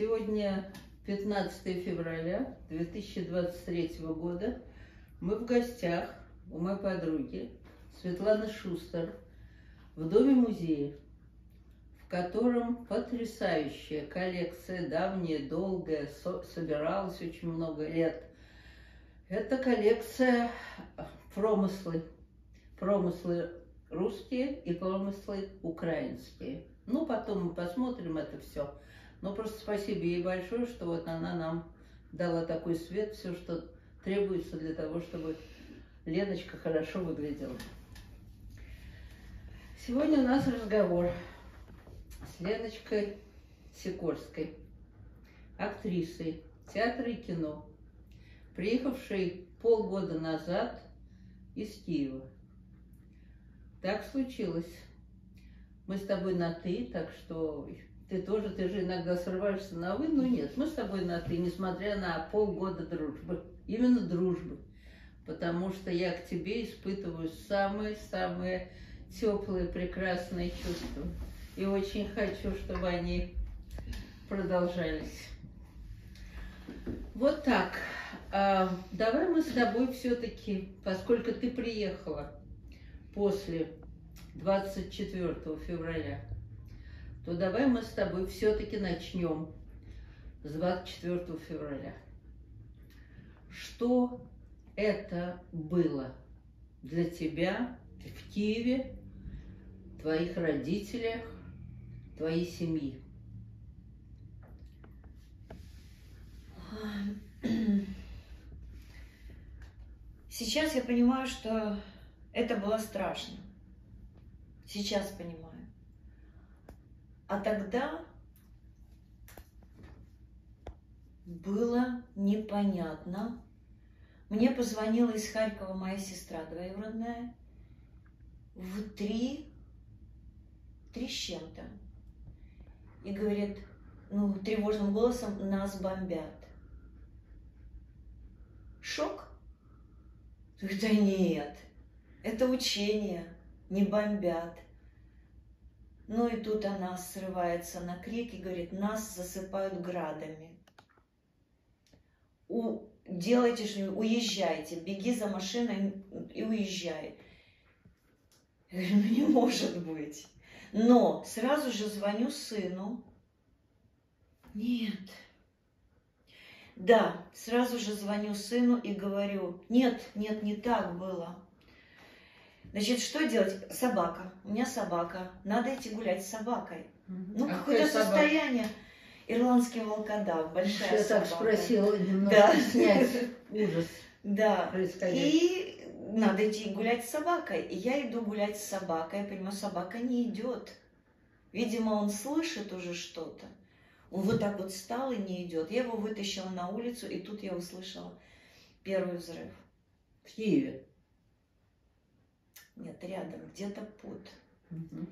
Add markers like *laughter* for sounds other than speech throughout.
Сегодня 15 февраля 2023 года. Мы в гостях у моей подруги Светланы Шустер в доме-музее, в котором потрясающая коллекция, давняя, долгая, со собиралась очень много лет. Это коллекция промыслы, промыслы русские и промыслы украинские. Ну, потом мы посмотрим это все. Но просто спасибо ей большое, что вот она нам дала такой свет, все, что требуется для того, чтобы Леночка хорошо выглядела. Сегодня у нас разговор с Леночкой Сикорской, актрисой театра и кино, приехавшей полгода назад из Киева. Так случилось. Мы с тобой на «ты», так что ты тоже, ты же иногда срываешься на «вы», но нет, мы с тобой на «ты», несмотря на полгода дружбы, именно дружбы, потому что я к тебе испытываю самые-самые теплые, прекрасные чувства. И очень хочу, чтобы они продолжались. Вот так. А, давай мы с тобой все-таки, поскольку ты приехала после 24 февраля, то давай мы с тобой все-таки начнем с 24 февраля. Что это было для тебя в Киеве, твоих родителях, твоей семьи? Сейчас я понимаю, что это было страшно. Сейчас понимаю. А тогда было непонятно. Мне позвонила из Харькова моя сестра двоюродная в три, три с чем-то. И говорит, ну, тревожным голосом, нас бомбят. Шок? Да нет, это учение, не бомбят. Ну и тут она срывается на крик и говорит, нас засыпают градами. У, делайте что уезжайте, беги за машиной и уезжай. Я говорю, ну не может быть. Но сразу же звоню сыну. Нет. Да, сразу же звоню сыну и говорю, нет, нет, не так было. Значит, что делать? Собака. У меня собака. Надо идти гулять с собакой. Ну, а какое-то состояние. Ирландский волкодав, большая Я собака. так спросила немного да. снять *laughs* ужас. Да. И надо идти гулять с собакой. И я иду гулять с собакой. Я понимаю, собака не идет. Видимо, он слышит уже что-то. Он вот так вот встал и не идет. Я его вытащила на улицу, и тут я услышала первый взрыв. В Киеве? Нет, рядом, где-то под. Угу.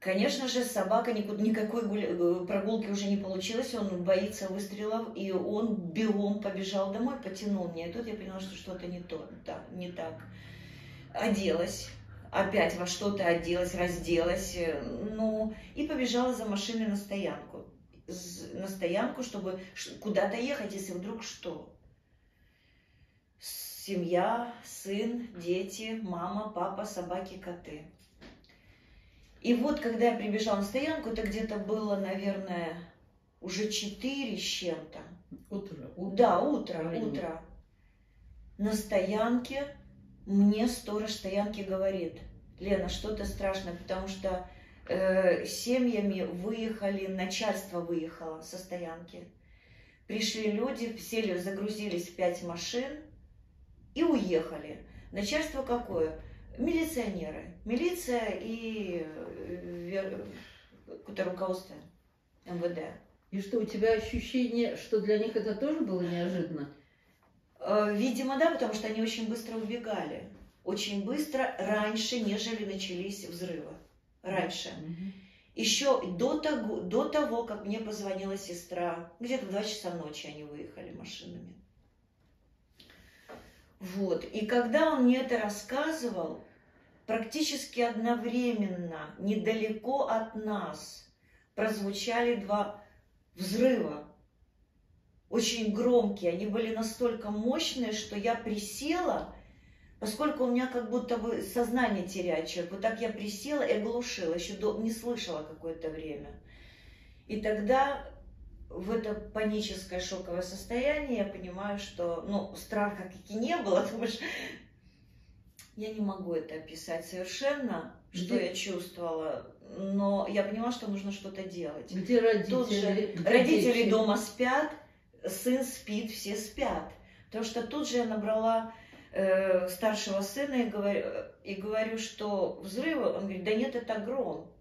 Конечно же, собака никуда, никакой э, прогулки уже не получилось, он боится выстрелов, и он бегом побежал домой, потянул меня. И тут я поняла, что что-то не то, да, не так. Оделась, опять во что-то оделась, разделась, э, ну, и побежала за машиной на стоянку. На стоянку, чтобы куда-то ехать, если вдруг что семья, сын, дети, мама, папа, собаки, коты. И вот, когда я прибежала на стоянку, это где-то было, наверное, уже четыре с чем-то. Утро, утро. Да, утро, Правильно. утро. На стоянке мне сторож стоянки говорит, Лена, что-то страшное, потому что э, семьями выехали, начальство выехало со стоянки. Пришли люди, сели, загрузились в пять машин, и уехали. Начальство какое? Милиционеры. Милиция и э, руководство МВД. И что, у тебя ощущение, что для них это тоже было неожиданно? Э, видимо, да, потому что они очень быстро убегали. Очень быстро, раньше, нежели начались взрывы. Раньше. Mm-hmm. Еще до того, до того, как мне позвонила сестра, где-то в 2 часа ночи они выехали машинами. Вот. И когда он мне это рассказывал, практически одновременно, недалеко от нас, прозвучали два взрыва, очень громкие. Они были настолько мощные, что я присела, поскольку у меня как будто бы сознание теряет человек. Вот так я присела и оглушила, еще не слышала какое-то время. И тогда в это паническое шоковое состояние я понимаю, что, ну, страха как и не было, *laughs* потому что я не могу это описать совершенно, Где? что я чувствовала, но я поняла, что нужно что-то делать. Где родители? Тут же Где родители дети? дома спят, сын спит, все спят. Потому что тут же я набрала э, старшего сына и говорю, и говорю, что взрывы, он говорит, да нет, это гром.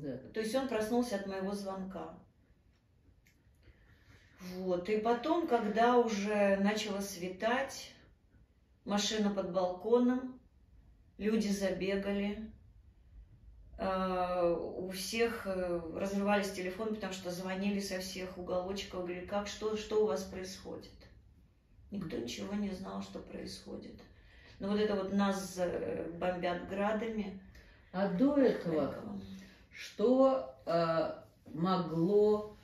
Да. То есть он проснулся от моего звонка. Вот. И потом, когда уже начало светать, машина под балконом, люди забегали, а, у всех э, разрывались телефоны, потому что звонили со всех уголочков, говорили, как, что, что у вас происходит? Никто ничего не знал, что происходит. Но вот это вот нас бомбят градами. А до этого что э, могло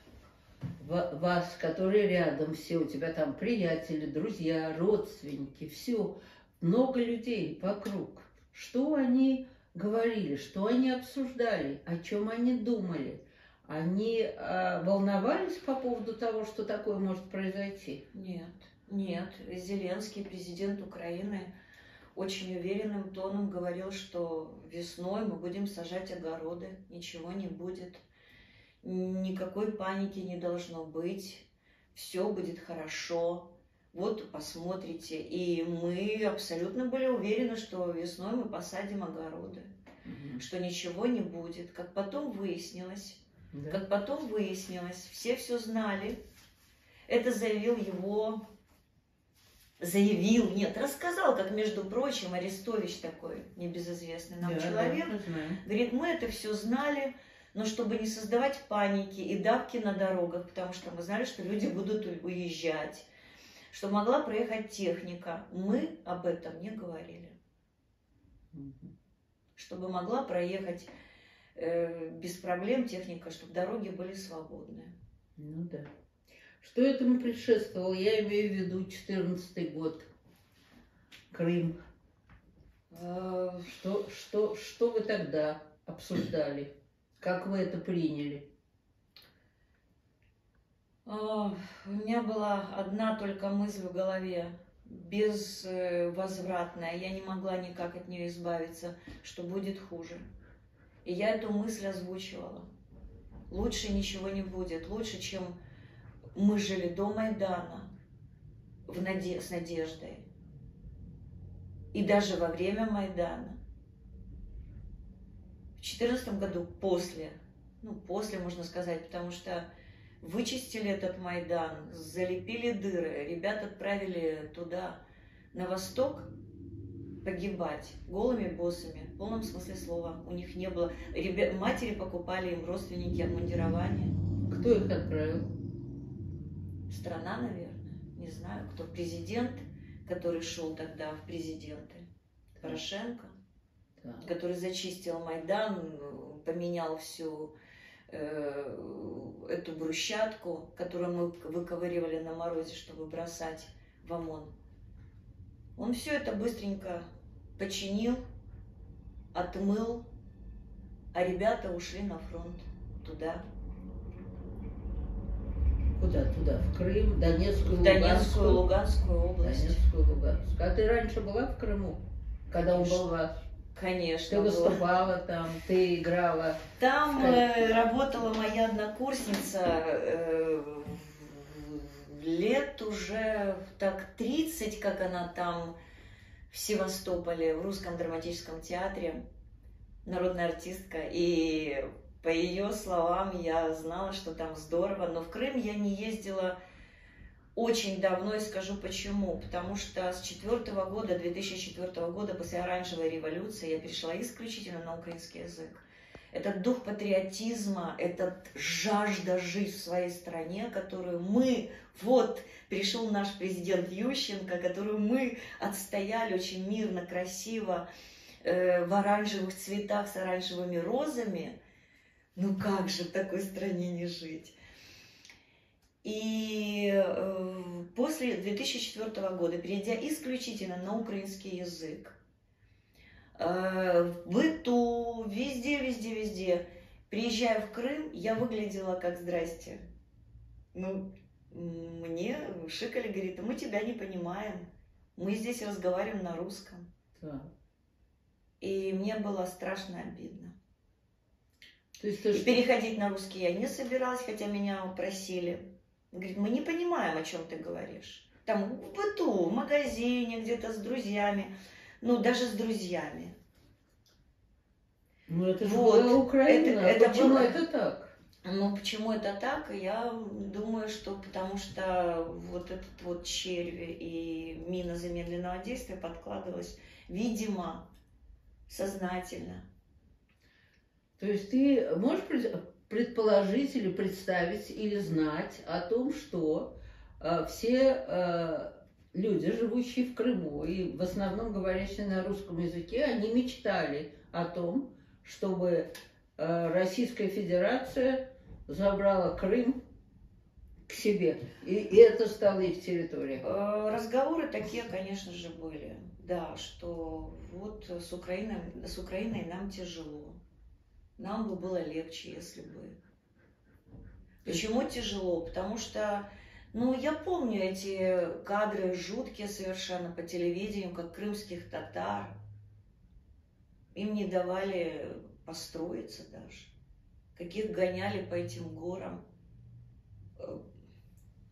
вас, которые рядом, все у тебя там приятели, друзья, родственники, все, много людей вокруг, что они говорили, что они обсуждали, о чем они думали. Они э, волновались по поводу того, что такое может произойти? Нет, нет. Зеленский, президент Украины, очень уверенным тоном говорил, что весной мы будем сажать огороды, ничего не будет, никакой паники не должно быть, все будет хорошо. Вот посмотрите. И мы абсолютно были уверены, что весной мы посадим огороды, угу. что ничего не будет. Как потом выяснилось, да. как потом выяснилось, все все знали. Это заявил его, заявил, нет, рассказал, как, между прочим, Арестович такой небезызвестный нам да, человек. Да, говорит, мы это все знали, но чтобы не создавать паники и давки на дорогах, потому что мы знали, что люди будут уезжать что могла проехать техника. Мы об этом не говорили. Чтобы могла проехать э, без проблем техника, чтобы дороги были свободные. Ну да. Что этому предшествовало? Я имею в виду 14 год. Крым. А... Что, что, что вы тогда обсуждали? Как вы это приняли? А, у меня была одна только мысль в голове, безвозвратная. Я не могла никак от нее избавиться, что будет хуже. И я эту мысль озвучивала. Лучше ничего не будет. Лучше, чем мы жили до Майдана в наде... с надеждой. И даже во время Майдана. В четырнадцатом году после, ну, после, можно сказать, потому что вычистили этот Майдан, залепили дыры, ребят отправили туда, на восток, погибать голыми боссами, в полном смысле слова. У них не было... Ребят, матери покупали им родственники обмундирование. Кто их отправил? Страна, наверное. Не знаю, кто. Президент, который шел тогда в президенты. Порошенко. Да. Который зачистил Майдан, поменял всю Э, эту брусчатку, которую мы выковыривали на морозе, чтобы бросать в ОМОН. Он все это быстренько починил, отмыл, а ребята ушли на фронт туда. Куда туда? В Крым, Донецкую, в Донецкую, Луганскую область. Донецкую, Луганскую. А ты раньше была в Крыму, когда он был вас? Конечно. Ты выступала было. там, ты играла. Там э, работала моя однокурсница э, лет уже так 30, как она там в Севастополе, в Русском драматическом театре, народная артистка. И по ее словам я знала, что там здорово, но в Крым я не ездила очень давно и скажу почему. Потому что с четвертого года, 2004 года, после оранжевой революции, я перешла исключительно на украинский язык. Этот дух патриотизма, этот жажда жить в своей стране, которую мы, вот, пришел наш президент Ющенко, которую мы отстояли очень мирно, красиво, э, в оранжевых цветах с оранжевыми розами, Ну как же в такой стране не жить? И э, после 2004 года, перейдя исключительно на украинский язык, э, в быту, везде, везде, везде, приезжая в Крым, я выглядела как «здрасте». Ну, мне шикали, говорит, мы тебя не понимаем, мы здесь разговариваем на русском. Да. И мне было страшно обидно. То есть ты И что- переходить на русский я не собиралась, хотя меня просили. Говорит, мы не понимаем, о чем ты говоришь. Там в быту, в магазине, где-то с друзьями. Ну, даже с друзьями. Ну это же Вот. была Украина. Это- это Почему было- это так? Ну, почему это так? Я думаю, что потому что вот этот вот червь и мина замедленного действия подкладывалась, видимо, сознательно. То есть ты можешь пред- предположить или представить или знать о том, что э, все э, люди, живущие в Крыму и в основном говорящие на русском языке, они мечтали о том, чтобы э, Российская Федерация забрала Крым к себе. И, и это стало их территорией. Э, Разговоры такие, конечно же, были. Да, что вот с Украиной, с Украиной нам тяжело. Нам бы было легче, если бы. Почему тяжело? Потому что, ну, я помню эти кадры жуткие совершенно по телевидению, как крымских татар. Им не давали построиться даже. Каких гоняли по этим горам э,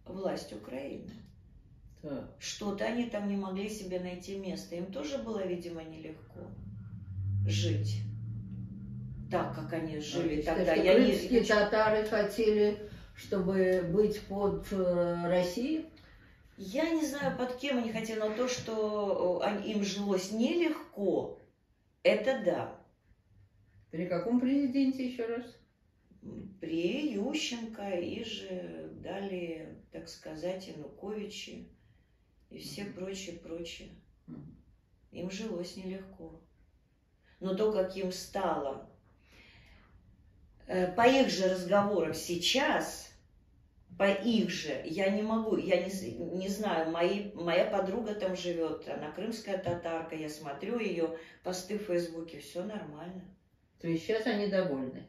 власть Украины. Так. Что-то они там не могли себе найти место. Им тоже было, видимо, нелегко жить так, как они жили А, тогда. что Я не- крымские татары хотели, чтобы быть под э, Россией? Я не знаю, под кем они хотели, но то, что э, им жилось нелегко, это да. При каком президенте еще раз? При Ющенко и же далее, так сказать, Януковичи и все прочие. Мгм. Им жилось нелегко. Но то, как им стало, по их же разговорам сейчас, по их же, я не могу, я не, не знаю, мои, моя подруга там живет, она крымская татарка, я смотрю ее посты в Фейсбуке, все нормально. То есть сейчас они довольны.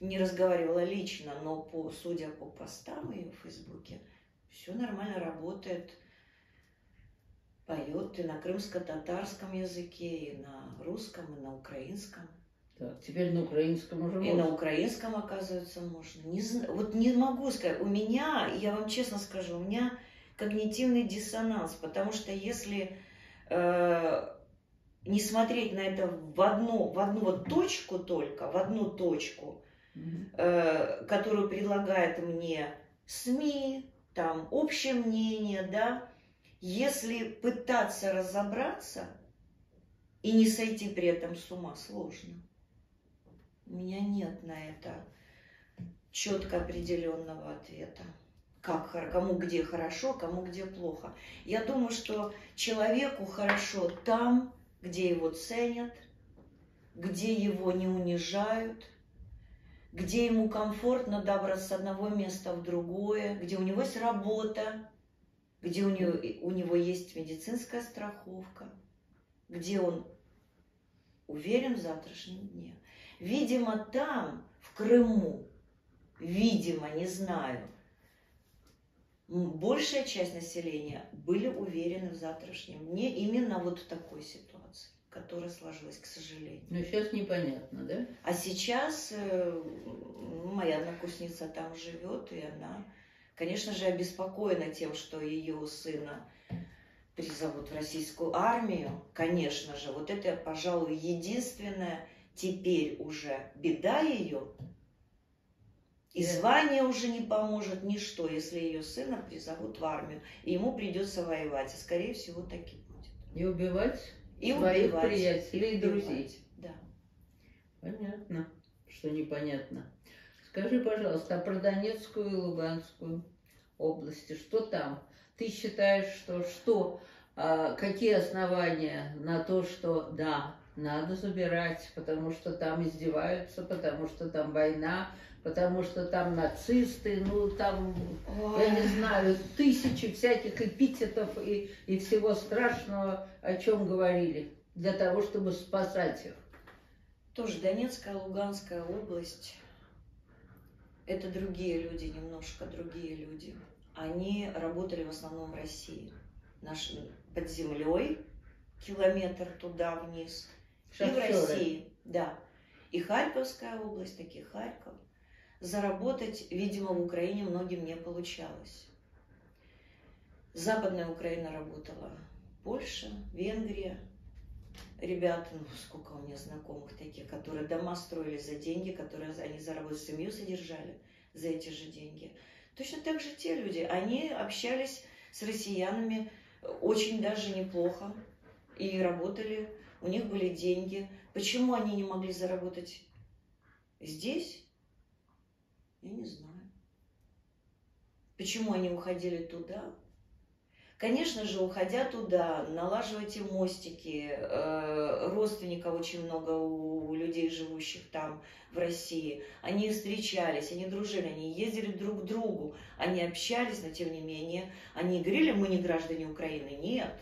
Не разговаривала лично, но по, судя по постам ее в Фейсбуке, все нормально работает. Поет и на крымско-татарском языке, и на русском, и на украинском. Так, теперь на украинском уже И можно. на украинском, оказывается, можно. Не Вот не могу сказать. У меня, я вам честно скажу, у меня когнитивный диссонанс, потому что если э, не смотреть на это в одну, в одну вот точку только, в одну точку, э, которую предлагает мне СМИ, там общее мнение, да, если пытаться разобраться и не сойти при этом с ума, сложно. У меня нет на это четко определенного ответа. Как, кому где хорошо, кому где плохо. Я думаю, что человеку хорошо там, где его ценят, где его не унижают, где ему комфортно добраться с одного места в другое, где у него есть работа, где у него, у него есть медицинская страховка, где он уверен в завтрашнем дне. Видимо, там, в Крыму, видимо, не знаю, большая часть населения были уверены в завтрашнем дне именно вот в такой ситуации, которая сложилась, к сожалению. Но сейчас непонятно, да? А сейчас э, моя однокурсница там живет, и она, конечно же, обеспокоена тем, что ее сына призовут в российскую армию. Конечно же, вот это, пожалуй, единственная теперь уже беда ее. И звание уже не поможет ничто, если ее сына призовут в армию. И ему придется воевать. И, скорее всего, таки будет. И убивать И своих убивать. приятелей и друзей. Да. Понятно, что непонятно. Скажи, пожалуйста, а про Донецкую и Луганскую области, что там? Ты считаешь, что что, а, какие основания на то, что да, надо забирать, потому что там издеваются, потому что там война, потому что там нацисты, ну там, Ой. я не знаю, тысячи всяких эпитетов и, и всего страшного, о чем говорили, для того, чтобы спасать их. Тоже Донецкая, Луганская область, это другие люди, немножко другие люди. Они работали в основном в России. Наш, под землей, километр туда вниз, Шахтеры. и в России, да. И Харьковская область, такие Харьков – заработать, видимо, в Украине многим не получалось. Западная Украина работала, Польша, Венгрия. Ребята, ну сколько у меня знакомых таких, которые дома строили за деньги, которые они заработали, семью содержали за эти же деньги. Точно так же те люди, они общались с россиянами очень даже неплохо и работали, у них были деньги. Почему они не могли заработать здесь? Я не знаю. Почему они уходили туда? Конечно же, уходя туда, налаживайте мостики, э, родственников очень много у людей, живущих там, в России. Они встречались, они дружили, они ездили друг к другу, они общались, но тем не менее, они говорили, мы не граждане Украины, нет.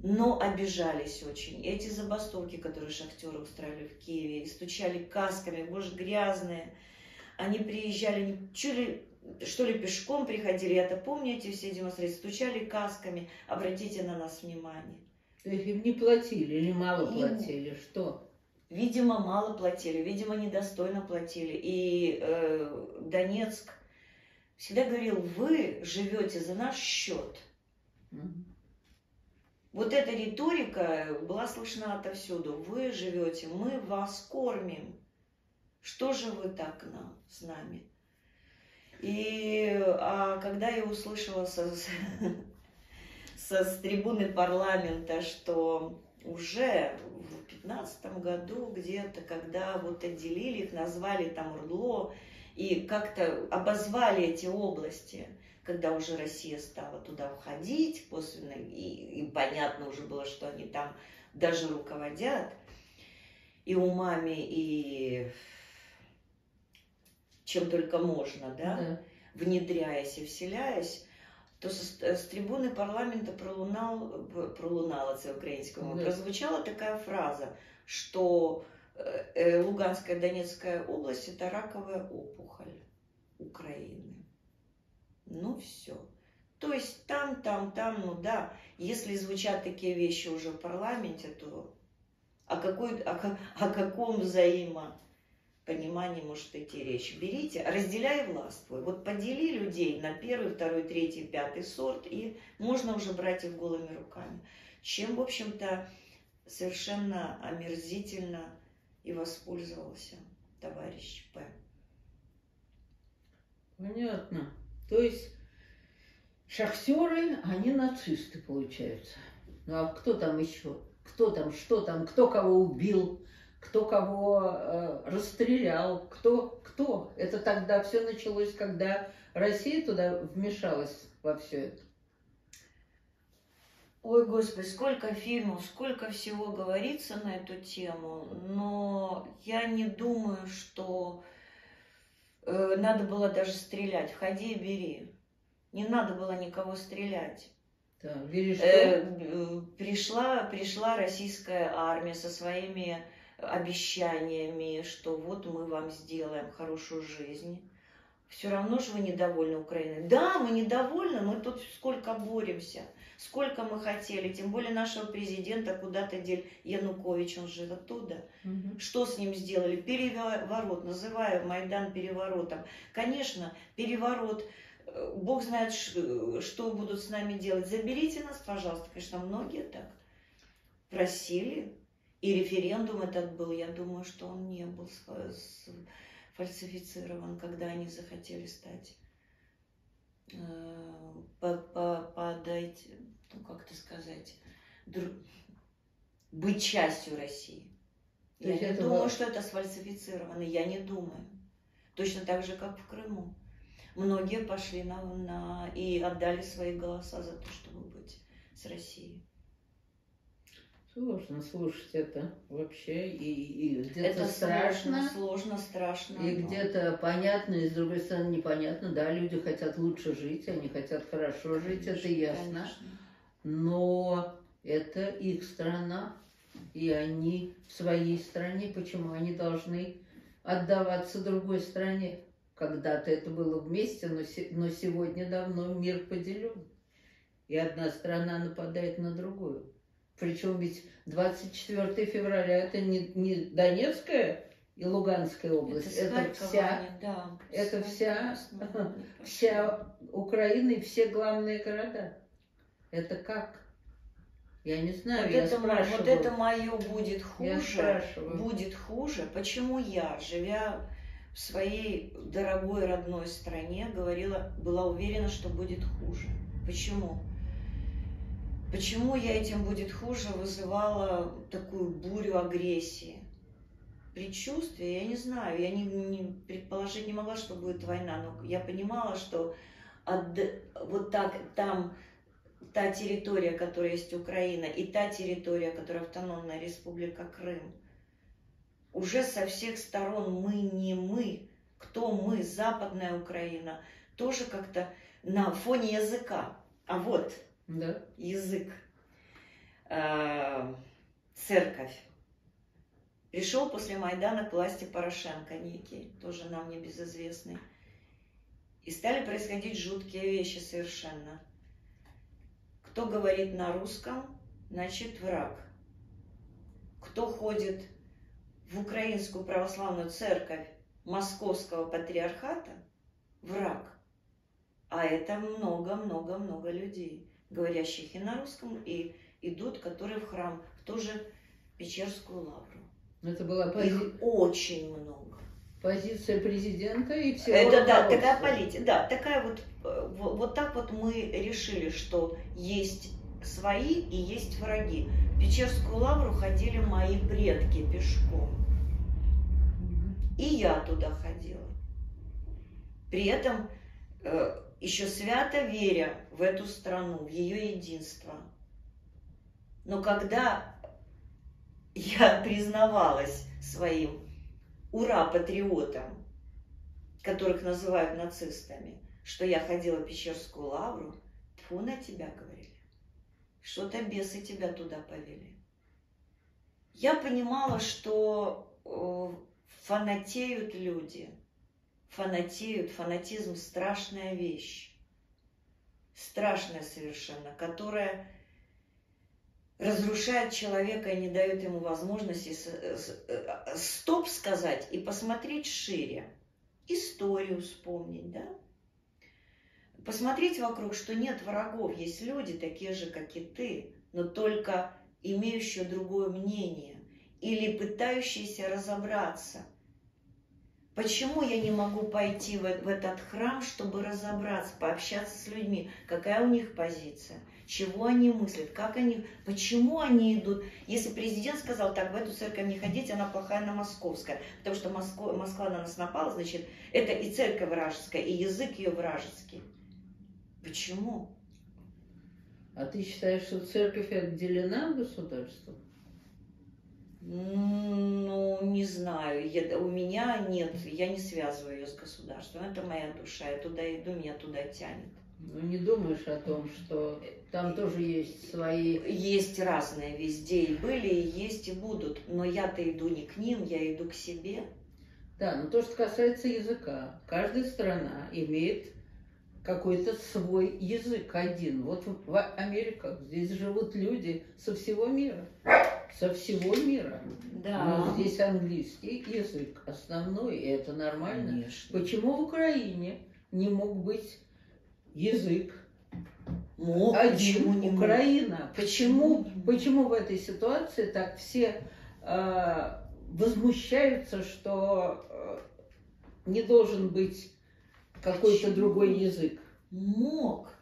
Но обижались очень. Эти забастовки, которые шахтеры устраивали в Киеве, стучали касками, боже, грязные – они приезжали, что ли, что ли пешком приходили, я-то помню эти все демонстрации, стучали касками, обратите на нас внимание. То есть им не платили или мало им, платили, что? Видимо, мало платили, видимо, недостойно платили. И э, Донецк всегда говорил, вы живете за наш счет. Угу. Вот эта риторика была слышна отовсюду. Вы живете, мы вас кормим. Что же вы так нам, с нами? И а когда я услышала со, со с трибуны парламента, что уже в пятнадцатом году где-то, когда вот отделили их, назвали там РЛО и как-то обозвали эти области, когда уже Россия стала туда входить, после, и, и понятно уже было, что они там даже руководят и умами, и чем только можно, да, да. внедряясь и вселяясь, то с, с трибуны парламента пролунал, пролунала це українському, да. прозвучала такая фраза, что э, э, Луганская, Донецкая область это раковая опухоль Украины. Ну все. То есть там, там, там, ну да, если звучат такие вещи уже в парламенте, то о, какой, о, о каком взаимо понимании может идти речь. Берите, разделяй властвуй. Вот подели людей на первый, второй, третий, пятый сорт, и можно уже брать их голыми руками. Чем, в общем-то, совершенно омерзительно и воспользовался товарищ П. Понятно. То есть шахтеры, они нацисты, получаются. Ну а кто там еще? Кто там, что там, кто кого убил? кто кого э, расстрелял, кто, кто. Это тогда все началось, когда Россия туда вмешалась во все это. Ой, Господи, сколько фильмов, сколько всего говорится на эту тему, но я не думаю, что надо было даже стрелять. Входи и бери. Не надо было никого стрелять. Да, бери что? Э, пришла, пришла российская армия со своими обещаниями, что вот мы вам сделаем хорошую жизнь. Все равно же вы недовольны Украиной. Да, мы недовольны, мы тут сколько боремся, сколько мы хотели. Тем более нашего президента куда-то дель Янукович, он же оттуда. Угу. Что с ним сделали? Переворот, называю Майдан переворотом. Конечно, переворот, э, Бог знает, что будут с нами делать. Заберите нас, пожалуйста. Конечно, многие так просили, и референдум этот был, я думаю, что он не был фальсифицирован, когда они захотели стать э, подать, ну как это сказать, дру... быть частью России. То я не думаю, было... что это сфальсифицировано, я не думаю. Точно так же, как в Крыму. Многие пошли на, на и отдали свои голоса за то, чтобы быть с Россией. Сложно слушать это вообще, и, и где-то Это страшно, сложно, страшно. и но- где-то понятно, и с другой стороны непонятно. Да, люди хотят лучше жить, они хотят хорошо жить, это ясно. Конечно. Но это их страна, и они в своей стране. Почему они должны отдаваться другой стране? Когда-то это было вместе, но, но сегодня давно мир поделен. И одна страна нападает на другую. Причем ведь 24 февраля это не, не Донецкая и Луганская область, с это, Харькова вся, да, это вся- *laughs* вся Украина и все главные города. Это как? Я не знаю, Вот я это, спрашиваю. вот это мое будет хуже. Будет хуже. Почему я, живя в своей дорогой родной стране, говорила, была уверена, что будет хуже? Почему? Почему я этим будет хуже вызывала такую бурю агрессии? Предчувствие, я не знаю, я не, не- предположить не могла, что будет война, но я понимала, что от- вот так там та территория, которая есть Украина, и та территория, которая автономная республика Крым, уже со всех сторон мы не мы, кто мы, Западная Украина, тоже как-то на фоне языка. А вот Да. язык, э, церковь. Пришел после Майдана к власти Порошенко некий, тоже нам небезызвестный. И стали происходить жуткие вещи совершенно. Кто говорит на русском, значит враг. Кто ходит в Украинскую православную церковь Московского патриархата, враг. А это много-много-много людей, говорящих и на русском, и идут, которые в храм, в ту же Печерскую лавру. Это была пози- Их очень много. позиция президента и всего Это да, такая политика, да, такая вот, э, вот, вот так вот мы решили, что есть свои и есть враги. В Печерскую лавру ходили мои предки пешком. И я туда ходила. При этом э, еще свято веря в эту страну, в ее единство. Но когда я признавалась своим ура-патриотам, которых называют нацистами, что я ходила в Пещерскую лавру, тьфу на тебя говорили. Что-то бесы тебя туда повели. Я понимала, что э, фанатеют люди. Фанатеют. Фанатизм – страшная вещь. Страшная совершенно, которая разрушает человека и не дает ему возможности э, стоп сказать и посмотреть шире. Историю вспомнить, да? Посмотреть вокруг, что нет врагов, есть люди такие же, как и ты, но только имеющие другое мнение или пытающиеся разобраться. Почему я не могу пойти в, этот храм, чтобы разобраться, пообщаться с людьми, какая у них позиция, чего они мыслят, как они, почему они идут. Если президент сказал, так, в эту церковь не ходить, она плохая, она московская, потому что Москва, Москва на нас напала, значит, это и церковь вражеская, и язык ее вражеский. Почему? А ты считаешь, что церковь отделена от государства? Ну, не знаю. Я- у меня нет, я не связываю ее с государством. Это моя душа. Я туда иду, меня туда тянет. Ну, не думаешь о том, что там тоже есть свои... Есть разные везде и были, и есть, и будут. Но я-то иду не к ним, я иду к себе. Да, но то, что касается языка. Каждая страна имеет какой-то свой язык один. Вот в в Америках здесь живут люди со всего мира. Со всего мира. Но здесь английский язык основной, и это нормально. Конечно. Почему в Украине не мог быть язык Мог, один почему не мог? Украина? Почему, Почему мог? почему в этой ситуации так все э, возмущаются, что э, не должен быть какой-то другой язык? Мог.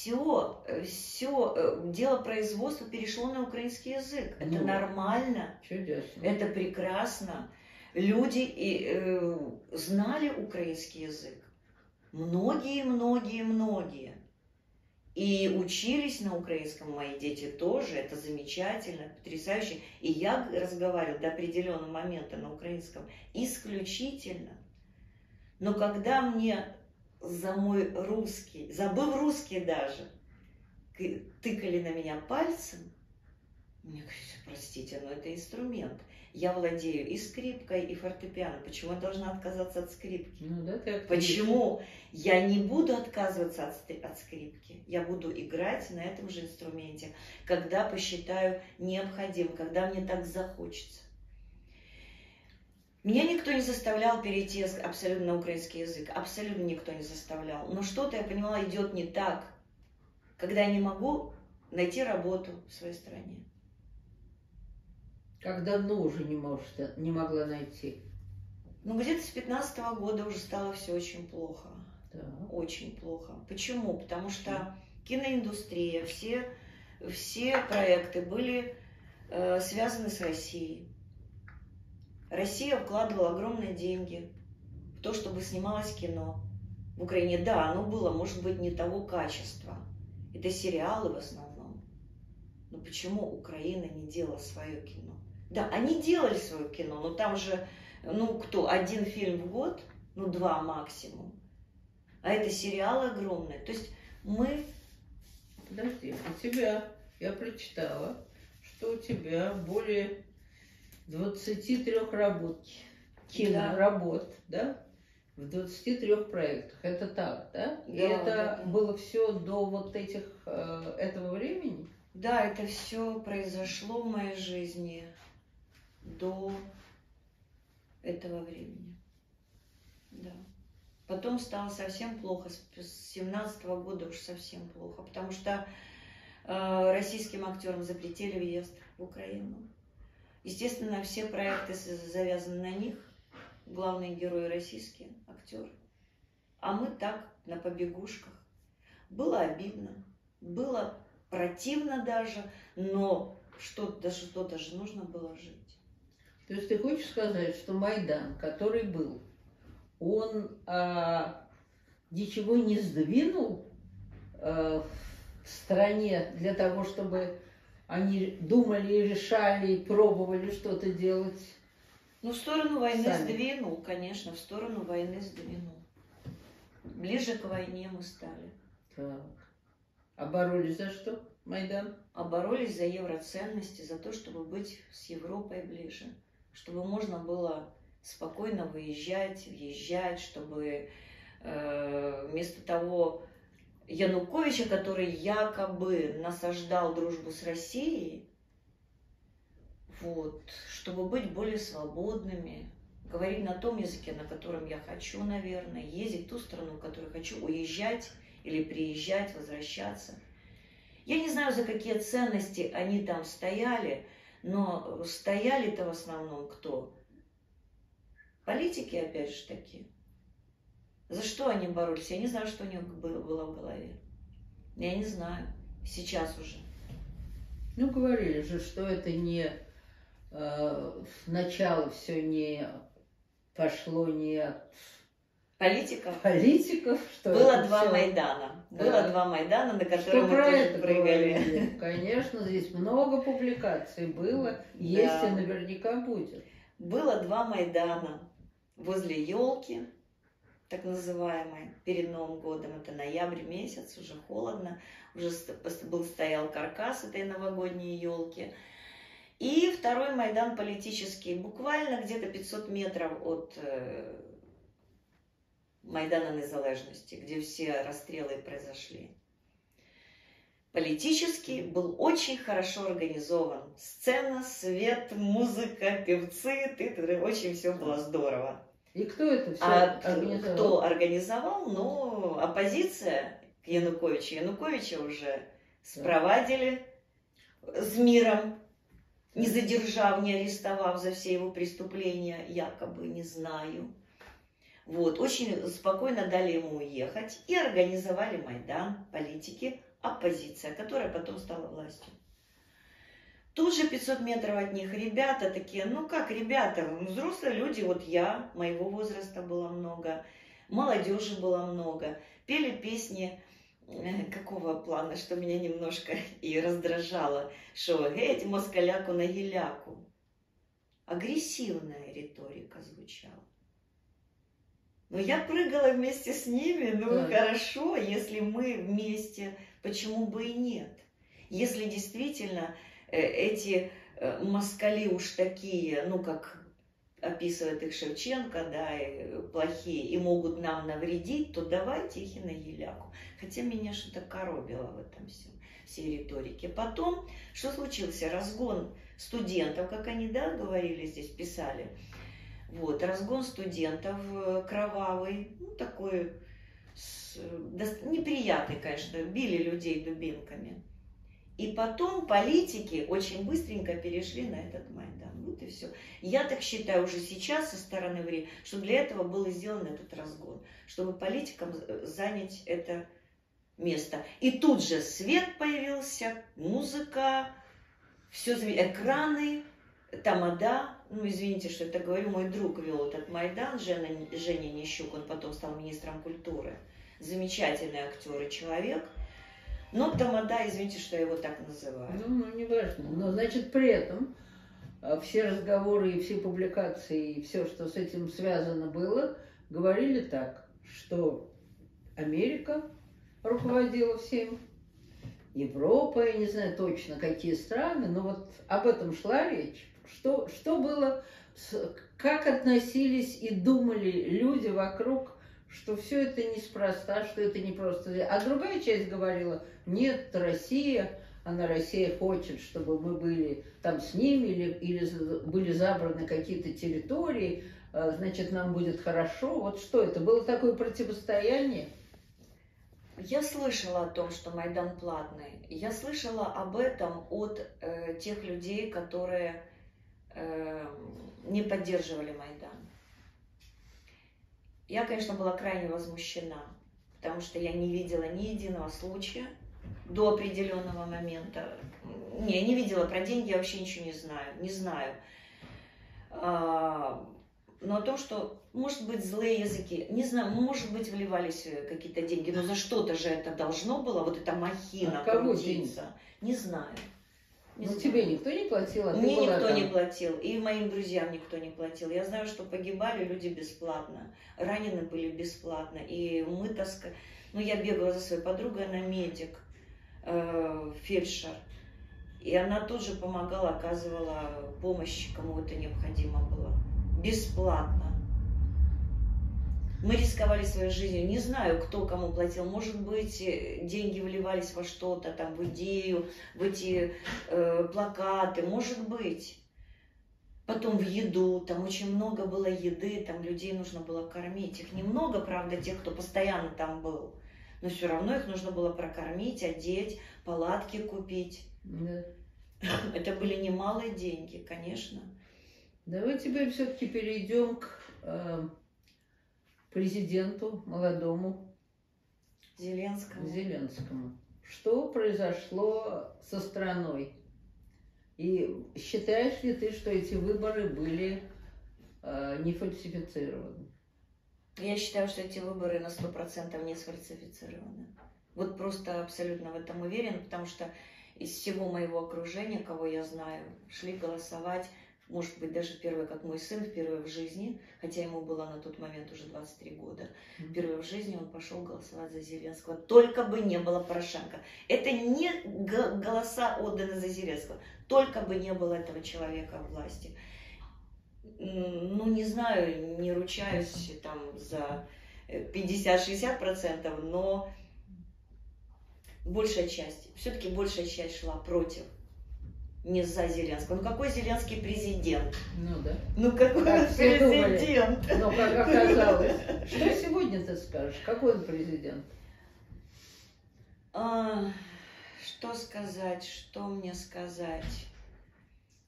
Все, все, дело производства перешло на украинский язык. Это Ну. нормально. Чудесно. Это прекрасно. Люди и, э, знали украинский язык. Многие, многие, многие. И учились на украинском мои дети тоже, это замечательно, потрясающе. И я разговаривала до определенного момента на украинском исключительно. Но когда мне за мой русский, забыв русский даже, тыкали на меня пальцем, мне говорят, простите, но это инструмент. Я владею и скрипкой, и фортепиано. Почему я должна отказаться от скрипки? Ну, да, ты Почему я не буду отказываться от, от скрипки? Я буду играть на этом же инструменте, когда посчитаю необходимым, когда мне так захочется. Меня никто не заставлял перейти абсолютно на украинский язык. Абсолютно никто не заставлял. Но что-то, я поняла, идет не так, когда я не могу найти работу в своей стране. Как давно уже не, можешь, не могла найти? Ну, где-то с 15 -го года уже стало все очень плохо. Да. Очень плохо. Почему? Потому что киноиндустрия, все, все проекты были э, связаны с Россией. Россия вкладывала огромные деньги в то, чтобы снималось кино. В Украине, да, оно было, может быть, не того качества. Это сериалы в основном. Но почему Украина не делала свое кино? Да, они делали свое кино, но там же, ну кто, один фильм в год, ну два максимум. А это сериалы огромные. То есть мы... Подожди, у тебя, я прочитала, что у тебя более 23 работ, киноработ, да. да? В 23 проектах. Это так, да? И это да. было все до вот этих, э, этого времени? Да, это все произошло в моей жизни до этого времени. Да. Потом стало совсем плохо, с 17 -го года уж совсем плохо, потому что э, российским актерам запретили въезд в Украину. Естественно, все проекты завязаны на них, главные герои российские актеры. А мы так, на побегушках. Было обидно, было противно даже, но что-то что же нужно было жить. То есть ты хочешь сказать, что Майдан, который был, он а, ничего не сдвинул а, в стране для того, чтобы они думали и решали, и пробовали что-то делать? Ну, в сторону войны сами. сдвинул, конечно, в сторону войны сдвинул. Ближе к войне мы стали. Так. А боролись за что, Майдан? А боролись за евроценности, за то, чтобы быть с Европой ближе чтобы можно было спокойно выезжать, въезжать, чтобы э, вместо того Януковича, который якобы насаждал дружбу с Россией, вот, чтобы быть более свободными, говорить на том языке, на котором я хочу, наверное, ездить в ту страну, в которую хочу, уезжать или приезжать, возвращаться. Я не знаю, за какие ценности они там стояли, но стояли-то в основном кто? Политики, опять же таки. За что они боролись? Я не знаю, что у них было в голове. Я не знаю. Сейчас уже. Ну, говорили же, что это не э, начало все не пошло не от Политиков? Политиков, что Было два все... Майдана. Да. Было два Майдана, на которые мы тоже прыгали. Говорили. Конечно, здесь много публикаций было, есть да. и наверняка будет. Было два Майдана возле елки, так называемой, перед Новым годом. Это ноябрь месяц, уже холодно, уже был стоял каркас этой новогодней елки. И второй Майдан политический, буквально где-то 500 метров от э, Майдана Незалежности, где все расстрелы произошли. Политически был очень хорошо организован. Сцена, свет, музыка, певцы, ты, ты, очень все было здорово. И кто это все а организовал? Кто организовал? Ну, оппозиция к Януковичу. Януковича уже спровадили с миром, не задержав, не арестовав за все его преступления, якобы, не знаю. Вот, очень спокойно дали ему уехать и организовали Майдан, политики, оппозиция, которая потом стала властью. Тут же 500 метров от них ребята такие, ну как ребята, взрослые люди, вот я, моего возраста было много, молодежи было много, пели песни э, какого плана, что меня немножко *laughs* и раздражало, что «Геть москаляку на геляку». Агрессивная риторика звучала. Но я прыгала вместе с ними, ну Да. хорошо, если мы вместе, почему бы и нет? Если действительно эти э, москали уж такие, ну как описывает их Шевченко, да, и плохие, и могут нам навредить, то давайте их и на геляку. Хотя меня что-то коробило в этом всем, всей риторике. Потом, что случился? Разгон студентов, как они, да, говорили здесь, писали. Вот, разгон студентов э, кровавый, ну, такой с- дос- неприятный, конечно, били людей дубинками. И потом политики очень быстренько перешли на этот Майдан. Вот и все. Я так считаю уже сейчас со стороны ВРИ, что для этого был сделан этот разгон, чтобы политикам э, занять это место. И тут же свет появился, музыка, все, экраны, тамада. Ну, извините, что это говорю, мой друг вел этот Майдан, Жена, Женя Нищук, он потом стал министром культуры. Замечательный актер и человек. Но тамада, извините, что я его так называю. Ну, ну, не важно. Но, значит, при этом а, все разговоры и все публикации, и все, что с этим связано было, говорили так, что Америка руководила всем, Европа, я не знаю точно какие страны, но вот об этом шла речь. Что, что было, как относились и думали люди вокруг, что все это неспроста, что это не просто... А другая часть говорила, нет, Россия, она, Россия хочет, чтобы мы были там с ними или, или были забраны какие-то территории, а, значит, нам будет хорошо. Вот что это? Было такое противостояние? Я слышала о том, что Майдан платный. Я слышала об этом от э, тех людей, которые э, не поддерживали Майдан. Я, конечно, была крайне возмущена, потому что я не видела ни единого случая до определенного момента. Не, я не видела про деньги, я вообще ничего не знаю. Не знаю. А, но о том, что, может быть, злые языки, не знаю, может быть, вливались какие-то деньги, но за что-то же это должно было, вот эта махина От кого крутиться. Не знаю. Не Ну, знаю. тебе никто не платил, а Мне никто там. не платил, и моим друзьям никто не платил. Я знаю, что погибали люди бесплатно, ранены были бесплатно, и мы таскали... Ну, я бегала за своей подругой, она медик, э, фельдшер, и она тоже помогала, оказывала помощь, кому это необходимо было. Бесплатно. Мы рисковали своей жизнью. Не знаю, кто кому платил. Может быть, э, деньги вливались во что-то, там, в идею, в эти э, плакаты. Может быть. Потом в еду. Там очень много было еды, там людей нужно было кормить. Их немного, правда, тех, кто постоянно там был. Но все равно их нужно было прокормить, одеть, палатки купить. Да. *laughs* Это были немалые деньги, конечно. Давай теперь все-таки перейдем к э, президенту молодому Зеленскому. Зеленскому. Что произошло со страной? И считаешь ли ты, что эти выборы были э, не фальсифицированы? Я считаю, что эти выборы на 100% не сфальсифицированы. Вот просто абсолютно в этом уверен, потому что из всего моего окружения, кого я знаю, шли голосовать, может быть, даже первый, как мой сын, впервые в жизни, хотя ему было на тот момент уже 23 года, впервые в жизни он пошел голосовать за Зеленского. Только бы не было Порошенко. Это не голоса отданы за Зеленского. Только бы не было этого человека в власти. Ну, не знаю, не ручаюсь там за э, 50-60%, но большая часть, все-таки большая часть шла против, не за Зеленского. Ну какой Зеленский президент? Ну да. Ну какой Так он все думали. президент? Но как оказалось, что сегодня ты скажешь? Какой он президент? А, что сказать, что мне сказать?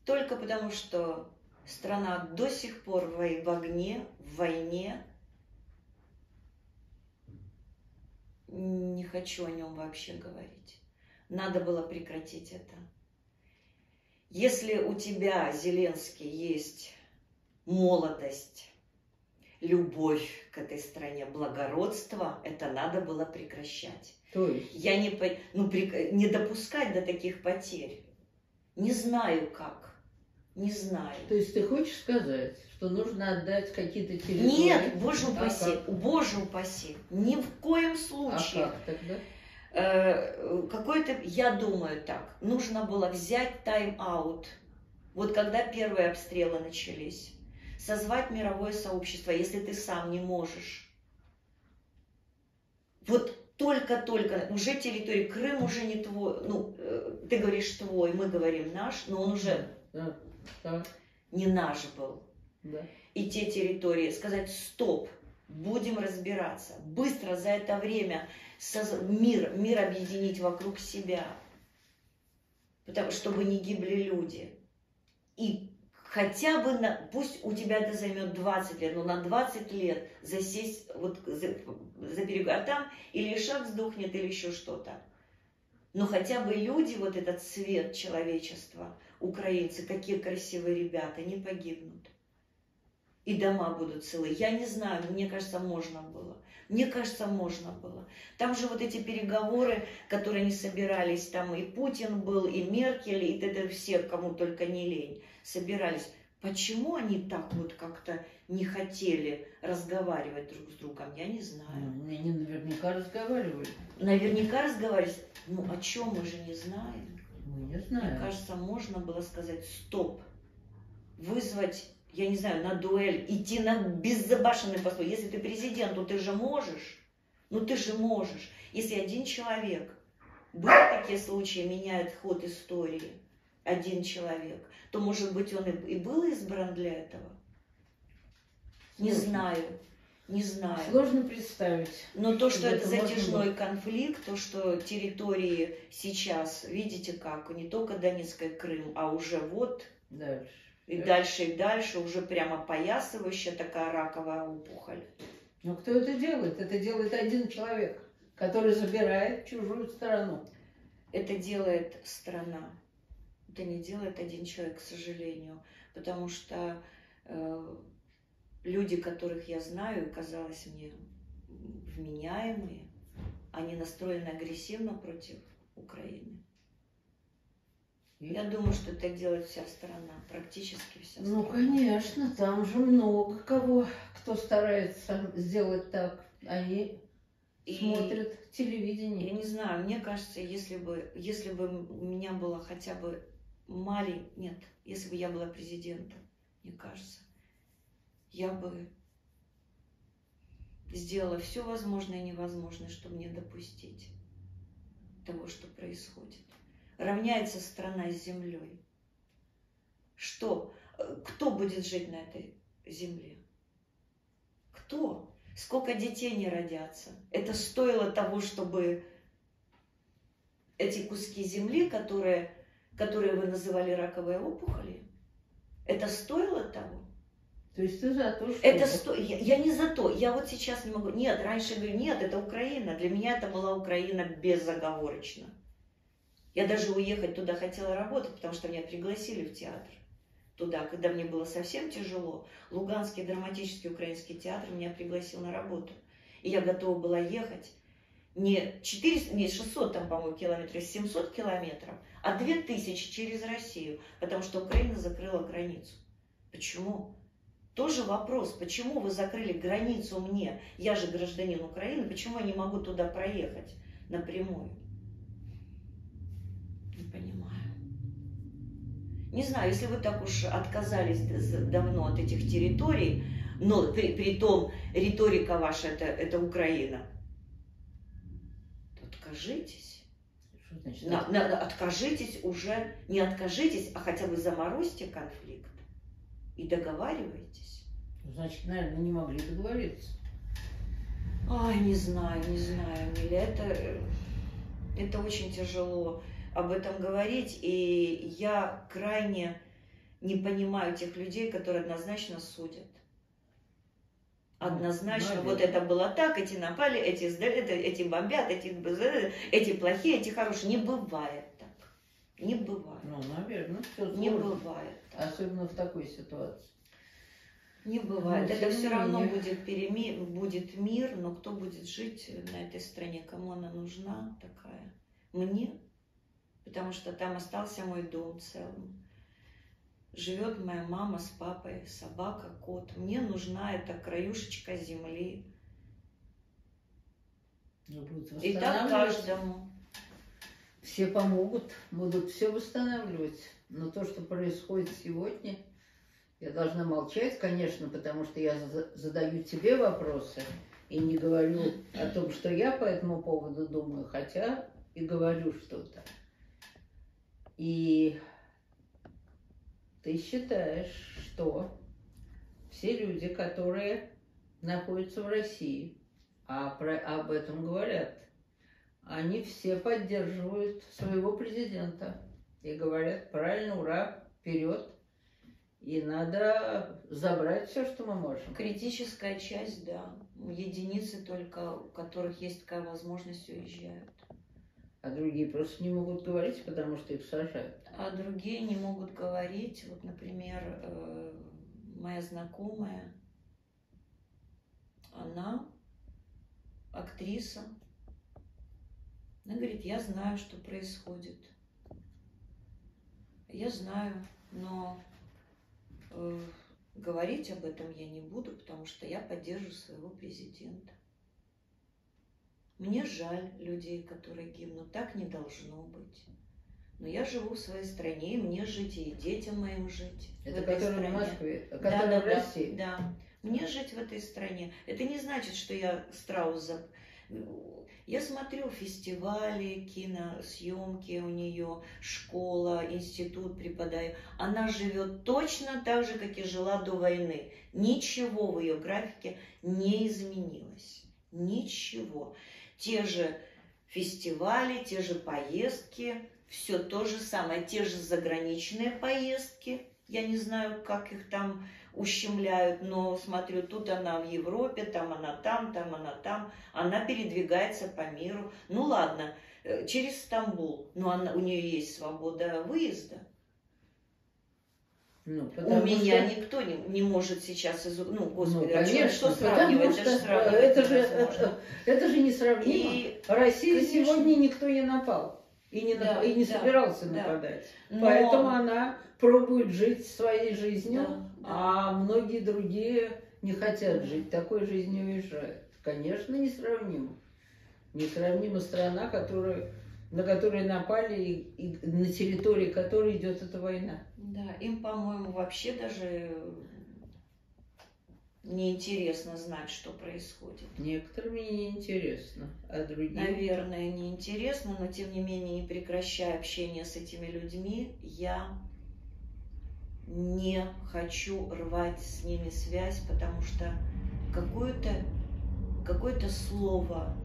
Только потому, что страна до сих пор в огне, в войне. Не хочу о нем вообще говорить. Надо было прекратить это. Если у тебя, Зеленский, есть молодость, любовь к этой стране, благородство, это надо было прекращать. То есть? Я не, ну, не допускать до таких потерь. Не знаю как. Не знаю. То есть ты хочешь сказать, что нужно отдать какие-то территории? Нет, боже упаси, а боже упаси. Ни в коем случае. А как тогда? Э, какой-то, я думаю так, нужно было взять тайм-аут. Вот когда первые обстрелы начались, созвать мировое сообщество, если ты сам не можешь. Вот только-только, уже территория, Крым уже не твой, ну, э, ты говоришь твой, мы говорим наш, но он уже да, да. не наш был. Да. И те территории, сказать стоп, будем разбираться. Быстро за это время мир, мир объединить вокруг себя, потому, чтобы не гибли люди. И хотя бы, на, пусть у тебя это займет 20 лет, но на 20 лет засесть вот за, за а там или шаг сдохнет, или еще что-то. Но хотя бы люди, вот этот цвет человечества, украинцы, какие красивые ребята, не погибнут. И дома будут целы. Я не знаю, мне кажется, можно было. Мне кажется, можно было. Там же вот эти переговоры, которые не собирались, там и Путин был, и Меркель, и это все, кому только не лень, собирались. Почему они так вот как-то не хотели разговаривать друг с другом, я не знаю. Ну, они наверняка разговаривали. Наверняка разговаривали. Ну, о чем мы же не знаем. Мы не знаем. Мне кажется, можно было сказать стоп, вызвать я не знаю, на дуэль, идти на беззабашенный постой. Если ты президент, то ты же можешь. Ну ты же можешь. Если один человек, были такие случаи, меняет ход истории, один человек, то, может быть, он и, был избран для этого? Не знаю. Не знаю. Сложно представить. Но то, что это затяжной конфликт, то, что территории сейчас, видите как, не только Донецкая Крым, а уже вот дальше. И дальше, и дальше уже прямо поясывающая такая раковая опухоль. Но кто это делает? Это делает один человек, который забирает чужую страну. Это делает страна. Это не делает один человек, к сожалению. Потому что э, люди, которых я знаю, казалось мне вменяемые, они настроены агрессивно против Украины. Я думаю, что это делает вся страна, практически вся ну, страна. Ну, конечно, там же много кого, кто старается сделать так. Они и смотрят телевидение. Я не знаю, мне кажется, если бы, если бы у меня было хотя бы маленький, нет, если бы я была президентом, мне кажется, я бы сделала все возможное и невозможное, чтобы не допустить того, что происходит равняется страна с землей. Что? Кто будет жить на этой земле? Кто? Сколько детей не родятся? Это стоило того, чтобы эти куски земли, которые, которые вы называли раковой опухоли, это стоило того? То есть ты за то, что... Это сто... я, я не за то. Я вот сейчас не могу... Нет, раньше говорю, нет, это Украина. Для меня это была Украина безоговорочно. Я даже уехать туда хотела работать, потому что меня пригласили в театр. Туда, когда мне было совсем тяжело, Луганский драматический украинский театр меня пригласил на работу. И я готова была ехать не 400, не 600 там, по-моему, километров, 700 километров, а 2000 через Россию, потому что Украина закрыла границу. Почему? Тоже вопрос, почему вы закрыли границу мне, я же гражданин Украины, почему я не могу туда проехать напрямую? Не знаю, если вы так уж отказались давно от этих территорий, но при, при том риторика ваша это, это Украина, то откажитесь. Что значит? На, на, откажитесь уже, не откажитесь, а хотя бы заморозьте конфликт и договаривайтесь. Значит, наверное, не могли договориться. Ай, не знаю, не знаю, Миля, это, это очень тяжело об этом говорить, и я крайне не понимаю тех людей, которые однозначно судят. Однозначно, Наверное. вот это было так, эти напали, эти сдали, эти бомбят, эти, эти плохие, эти хорошие. Не бывает так. Не бывает. Ну, наверное, все Не бывает. Так. Особенно в такой ситуации. Не бывает. Но Это все равно будет, переми... будет мир, но кто будет жить на этой стране, кому она нужна такая? Мне, потому что там остался мой дом целым. Живет моя мама с папой, собака, кот. Мне нужна эта краюшечка земли. И так каждому. Все помогут, будут все восстанавливать. Но то, что происходит сегодня, я должна молчать, конечно, потому что я за- задаю тебе вопросы и не говорю о том, что я по этому поводу думаю, хотя и говорю что-то. И ты считаешь, что все люди, которые находятся в России, а про, об этом говорят, они все поддерживают своего президента и говорят, правильно, ура, вперед. И надо забрать все, что мы можем. Критическая часть, да. Единицы только, у которых есть такая возможность, уезжают. А другие просто не могут говорить, потому что их сажают. А другие не могут говорить. Вот, например, э, моя знакомая, она актриса. Она говорит, я знаю, что происходит. Я знаю, но э, говорить об этом я не буду, потому что я поддерживаю своего президента. Мне жаль людей, которые гибнут. Так не должно быть. Но я живу в своей стране, и мне жить, и детям моим жить. в Это этой которые в стране. Москве, а Да, да, в да, России. Да. Мне жить в этой стране. Это не значит, что я страус за- Я смотрю фестивали, киносъемки у нее, школа, институт преподаю. Она живет точно так же, как и жила до войны. Ничего в ее графике не изменилось. Ничего. Те же фестивали, те же поездки, все то же самое. Те же заграничные поездки. Я не знаю, как их там ущемляют, но смотрю, тут она в Европе, там она там, там она там, она передвигается по миру. Ну ладно, э, через Стамбул, но она, у нее есть свобода выезда. Ну, У меня что- никто не, не может сейчас из... Ну, господи, ну, а чё- конечно, что потому сравнивать? что Это же сравнивать это же, это, это же несравнимо. И, России конечно. сегодня никто не напал. И не, Да, нап- и не да, собирался да. нападать. но- Поэтому она пробует жить своей жизнью, Да, да. а многие другие не хотят жить такой жизнью и уезжают. Конечно, несравнимо. Несравнима страна, которая, на которую напали и, и на территории которой идет эта война. Да, им, по-моему, вообще даже неинтересно знать, что происходит. Некоторым не интересно, а другим... Наверное, неинтересно, но тем не менее, не прекращая общение с этими людьми, я не хочу рвать с ними связь, потому что какое-то какое слово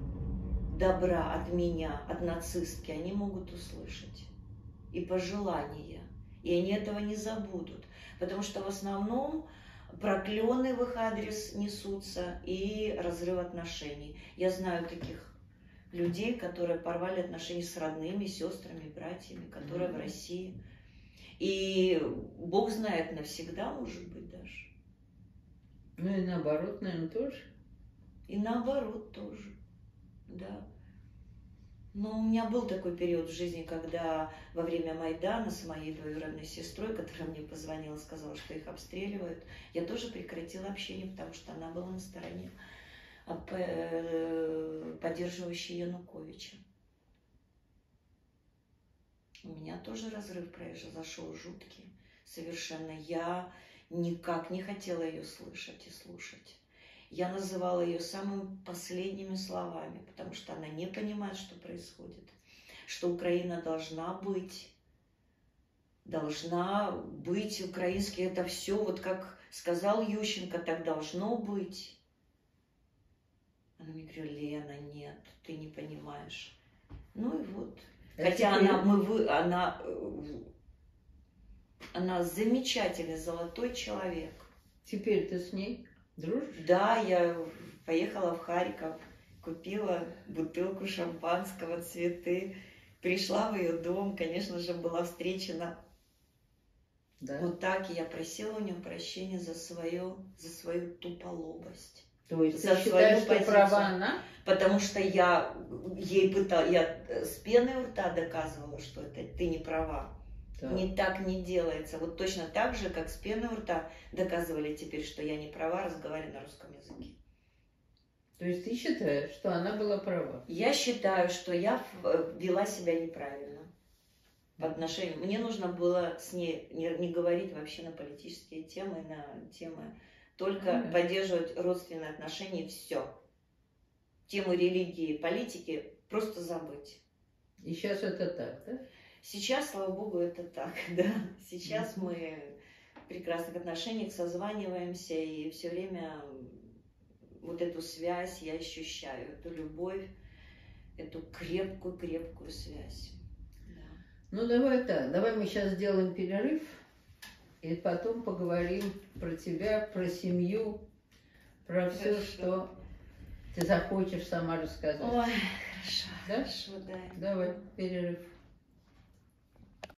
добра от меня, от нацистки, они могут услышать. И пожелания. И они этого не забудут. Потому что в основном проклены в их адрес несутся и разрыв отношений. Я знаю таких людей, которые порвали отношения с родными, сестрами, братьями, которые в Мгм. России. И Бог знает навсегда, может быть, даже. Ну и наоборот, наверное, тоже. И наоборот тоже. Да. Но у меня был такой период в жизни, когда во время Майдана с моей двоюродной сестрой, которая мне позвонила, сказала, что их обстреливают, я тоже прекратила общение, потому что она была на стороне оп- э, поддерживающей Януковича. У меня тоже разрыв произошел жуткий. Совершенно. Я никак не хотела ее слышать и слушать. Я называла ее самыми последними словами, потому что она не понимает, что происходит. Что Украина должна быть, должна быть украинский, это все, вот как сказал Ющенко, так должно быть. Она мне говорит, Лена, нет, ты не понимаешь. Ну и вот. А Хотя она, мы, вы, она, э, она замечательный золотой человек. Теперь ты с ней дружишь? Да, я поехала в Харьков, купила бутылку шампанского, цветы, пришла в ее дом, конечно же, была встречена Да? Вот так я просила у него прощения за свое, за свою туполобость. То есть за ты считаешь, свою позицию. права она? Потому что я ей пытала, я с пеной у рта доказывала, что это ты не права. Да. Не так не делается. Вот точно так же, как с пеной у рта доказывали теперь, что я не права, разговаривая на русском языке. То есть ты считаешь, что она была права? Я считаю, что я в- вела себя неправильно по отношению. Мне нужно было с ней не, не говорить вообще на политические темы, на темы, только Мгм. поддерживать родственные отношения и все. Тему религии, политики просто забыть. И сейчас это так, да? Сейчас, слава богу, это так, *laughs* да. Сейчас мы в прекрасных отношениях созваниваемся и все время вот эту связь я ощущаю, эту любовь, эту крепкую-крепкую связь. Да. Ну давай так, давай мы сейчас сделаем перерыв, и потом поговорим про тебя, про семью, про все, Хорошо. что ты захочешь сама рассказать. Ой, хорошо, Да? хорошо, да. Давай, перерыв.